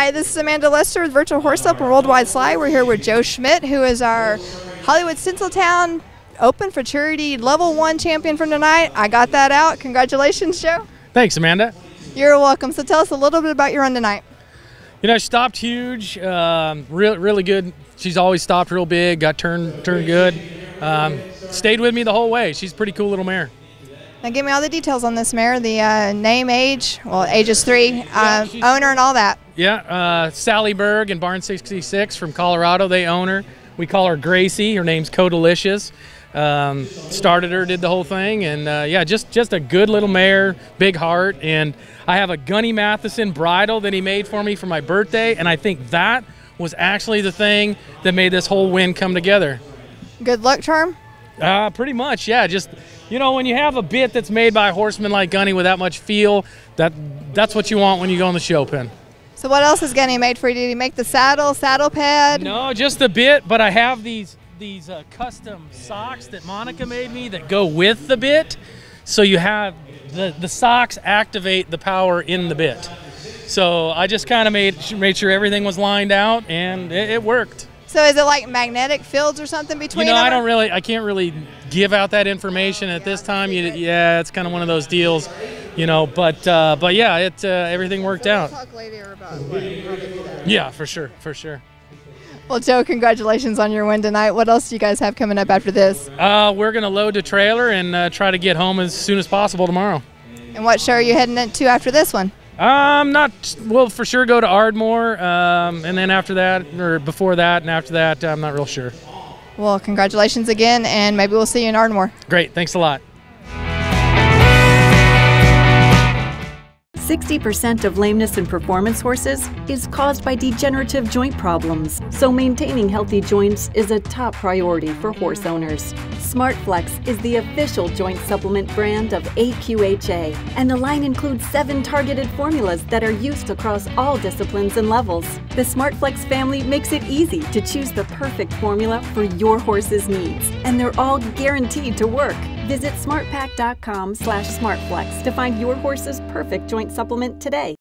Hi, this is Amanda Lester with Virtual Horse Help and Worldwide Sly. We're here with Joe Schmidt, who is our Hollywood Tinseltown Open Futurity Level 1 champion from tonight. I got that out. Congratulations, Joe. Thanks, Amanda. You're welcome. So tell us a little bit about your run tonight. You know, she stopped huge, um, really, really good. She's always stopped real big, got turned, turned good. Um, stayed with me the whole way. She's a pretty cool little mare. Now, give me all the details on this mare the uh, name, age, well, age is three, uh, owner, and all that. Yeah, uh, Sally Berg and Barn 66 from Colorado, they own her. We call her Gracie. Her name's Codelicious. Um, started her, did the whole thing, and uh, yeah, just just a good little mare, big heart. And I have a Gunny Mathison bridle that he made for me for my birthday, and I think that was actually the thing that made this whole win come together. Good luck charm? Uh, pretty much, yeah. Just you know, when you have a bit that's made by a horseman like Gunny with that much feel, that that's what you want when you go in the show pen. So what else is Gunny made for you? Did he make the saddle, saddle pad? No, just a bit, but I have these these uh, custom socks that Monica made me that go with the bit. So you have the the socks activate the power in the bit. So I just kind of made made sure everything was lined out, and it, it worked. So is it like magnetic fields or something between You know, them? I don't really, I can't really give out that information at this time. You, yeah, it's kind of one of those deals, you know. But uh, but yeah, it uh, everything worked out. Talk later about what, how to do that. Yeah, for sure, for sure. Well, Joe, congratulations on your win tonight. What else do you guys have coming up after this? Uh, we're gonna load the trailer and uh, try to get home as soon as possible tomorrow. And what show are you heading into after this one? Um, not. We'll for sure go to Ardmore, um, and then after that, or before that, and after that, I'm not real sure. Well, congratulations again, and maybe we'll see you in Ardmore. Great, thanks a lot. 60% of lameness in performance horses is caused by degenerative joint problems, so maintaining healthy joints is a top priority for horse owners. SmartFlex is the official joint supplement brand of AQHA, and the line includes seven targeted formulas that are used across all disciplines and levels. The SmartFlex family makes it easy to choose the perfect formula for your horse's needs, and they're all guaranteed to work. Visit smartpak.com slash smartflex to find your horse's perfect joint supplement today.